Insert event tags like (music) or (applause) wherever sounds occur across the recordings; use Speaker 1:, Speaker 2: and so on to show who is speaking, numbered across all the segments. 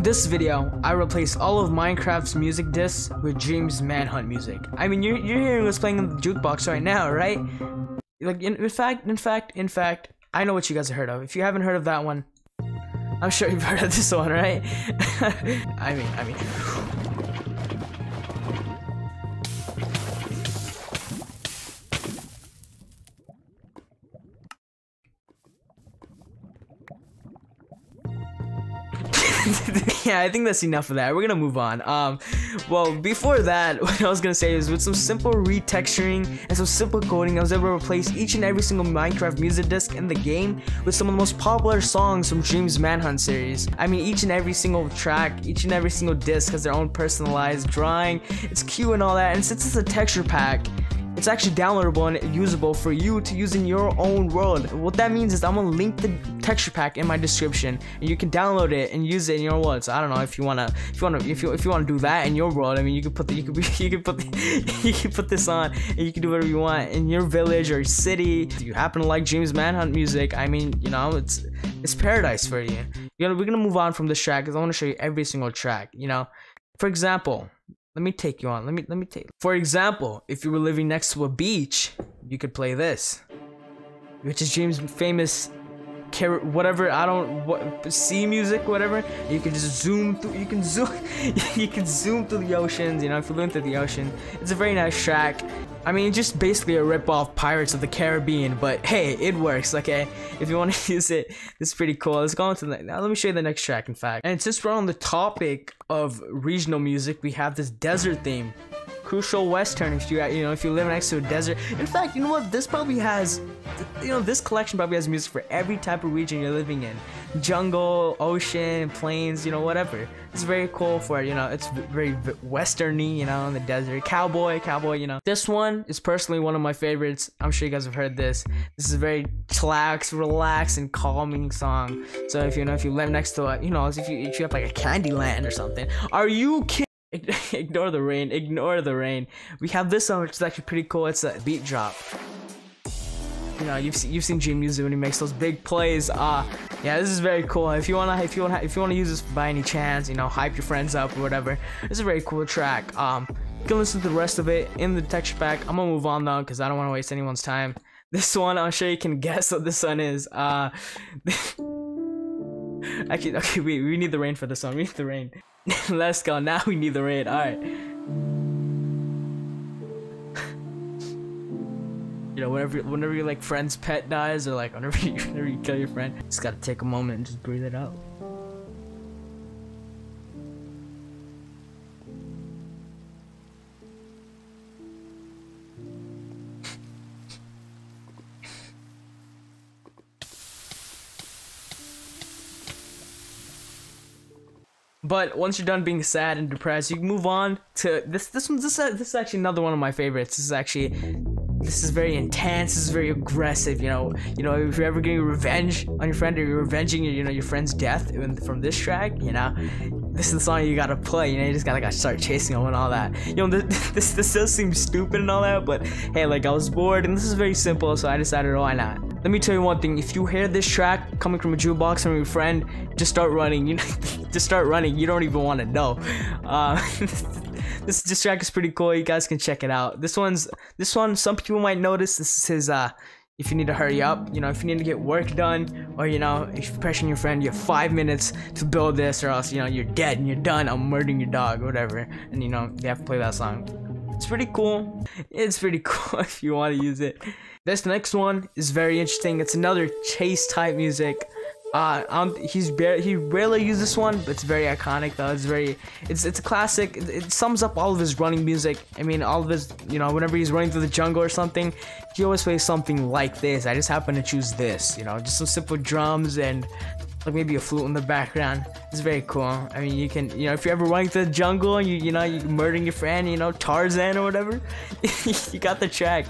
Speaker 1: In this video, I replace all of Minecraft's music discs with Dream's Manhunt music. I mean, you're, you're hearing what's playing in the jukebox right now, right? Like, in, in fact, in fact, in fact, I know what you guys have heard of. If you haven't heard of that one, I'm sure you've heard of this one, right? (laughs) I mean, I mean. (laughs) yeah, I think that's enough of that. We're gonna move on. Um, well, before that, (laughs) what I was gonna say is with some simple retexturing and some simple coding, I was able to replace each and every single Minecraft music disc in the game with some of the most popular songs from Dream's Manhunt series. I mean, each and every single track, each and every single disc has their own personalized drawing, it's cute and all that. And since it's a texture pack, it's actually downloadable and usable for you to use in your own world. What that means is I'm gonna link the texture pack in my description, and you can download it and use it in your world. So I don't know if you wanna, if you wanna, if you if you wanna do that in your world. I mean, you can put the, you can (laughs) you can put the, (laughs) you can put this on, and you can do whatever you want in your village or city. If you happen to like Dream's Manhunt music, I mean, you know, it's it's paradise for you. You know, we're gonna move on from this track because I want to show you every single track. You know, for example, let me take you on. Let me let me take. For example, if you were living next to a beach, you could play this, which is Dream's famous carrot whatever I don't what sea music whatever you can just zoom through you can (laughs) zoom you can zoom through the oceans you know if you're living through the ocean it's a very nice track I mean just basically a rip off Pirates of the Caribbean but hey it works okay? If you want to (laughs) use it it's pretty cool. Let's go on to the now let me show you the next track in fact. And since we're on the topic of regional music we have this desert theme crucial western if you you know if you live next to a desert in fact you know what? This probably has you know this collection probably has music for every type of region you're living in jungle ocean plains you know whatever. It's very cool for you know it's very westerny you know in the desert. Cowboy cowboy you know. This one is personally one of my favorites. I'm sure you guys have heard this. This is a very chillax relaxed and calming song. So if you know if you live next to a you know if you if you have like a candy land or something. Are you kidding (laughs) ignore the rain ignore the rain. We have this one which is actually pretty cool. It's a beat drop you know you've seen, you've seen G Music when he makes those big plays. Uh yeah this is very cool. If you want to if you wanna, if you want to use this by any chance you know hype your friends up or whatever it's a very cool track. Um you can listen to the rest of it in the texture pack. I'm gonna move on though because I don't want to waste anyone's time. (laughs) This one I'm sure you can guess what this one is. Uh (laughs) actually okay we, we need the rain for this one. We need the rain. (laughs) Let's go. Now we need the rain. Alright. You know, whenever whenever your like friend's pet dies or like whenever (laughs) you, whenever you kill your friend, just gotta take a moment and just breathe it out. But once you're done being sad and depressed, you can move on to this. This one's this. This is actually another one of my favorites. This is actually, this is very intense. This is very aggressive. You know, you know, if you're ever getting revenge on your friend or you're revenging, you know, your friend's death from this track, you know, this is the song you gotta play. You know, you just gotta, start chasing them and all that. You know, (laughs) this, this this does seem stupid and all that, but hey, like I was bored and this is very simple, so I decided why not. Let me tell you one thing. If you hear this track coming from a jukebox from your friend, just start running. You know, (laughs) just start running. You don't even want to know. Uh, (laughs) this this track is pretty cool. You guys can check it out. This one's this one. Some people might notice. This is his. Uh, if you need to hurry up, you know, if you need to get work done, or you know, if you're pressuring your friend, you have five minutes to build this, or else you know you're dead and you're done. I'm murdering your dog, or whatever, and you know you have to play that song. It's pretty cool. It's pretty (laughs) cool if you want to use it. This next one is very interesting. It's another chase type music. Uh, um, he's bare, he rarely uses this one, but it's very iconic though. It's very, it's it's a classic. It, it, sums up all of his running music. I mean, all of his, you know, whenever he's running through the jungle or something, he always plays something like this. I just happen to choose this, you know, just some simple drums and like maybe a flute in the background. It's very cool. I mean, you can, you know, if you're ever running through the jungle and you, you know, you're murdering your friend, you know, Tarzan or whatever, (laughs) you got the track.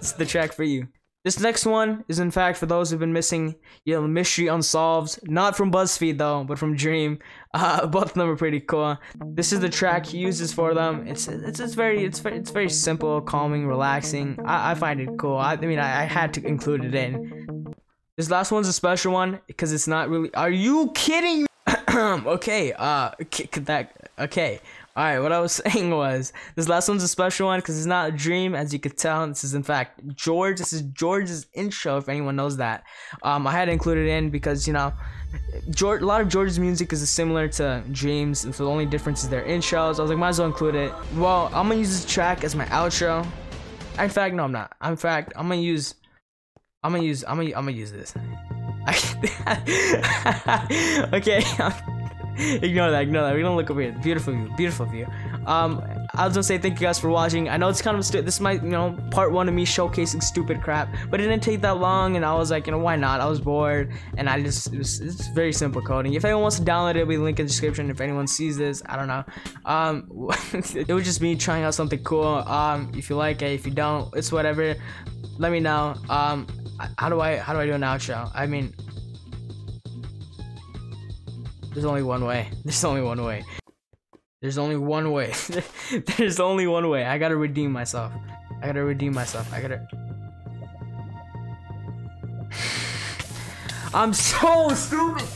Speaker 1: Is the track for you. This next one is in fact for those who've been missing, you know, Mystery Unsolved. Not from BuzzFeed though, but from Dream. (laughs) Uh, both of them are pretty cool. This is the track he uses for them. It's it's, it's very it's it's very simple, calming, relaxing. I, I find it cool. I, I mean I, I had to include it in. This last one's a special one because it's not really. Are you kidding? (coughs) okay, uh, that, okay. All right, what I was (laughs) saying was this last one's a special one because it's not a dream, as you could tell. This is in fact George. This is George's intro, if anyone knows that. Um, I had to include it in because you know, George. A lot of George's music is similar to Dreams, and so the only difference is their intros. I was like, might as well include it. Well, I'm gonna use this track as my outro. In fact, no, I'm not. In fact, I'm gonna use. I'm gonna use. I'm gonna. I'm gonna use this. (laughs) (laughs) okay. (laughs) ignore that, ignore that. We're gonna look over here. Beautiful view, beautiful view. Um, I was gonna say thank you guys for watching. I know it's kind of this might you know part one of me showcasing stupid crap, but it didn't take that long, and I was like, you know, why not? I was bored, and I just it was, it's very simple coding. If anyone wants to download it, it'll be link in the description. If anyone sees this, I don't know. Um, (laughs) it was just me trying out something cool. Um, if you like it, if you don't, it's whatever. Let me know. Um, how do I how do I do an outro? I mean. (laughs) There's only one way. There's only one way. There's only one way. There's only one way. I gotta redeem myself. I gotta redeem myself. I gotta. (sighs) I'm so stupid.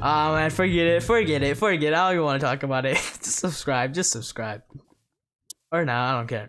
Speaker 1: Oh man, forget it. Forget it. Forget it. I don't even want to talk about it. (laughs) just subscribe. Just subscribe. Or now, nah, I don't care.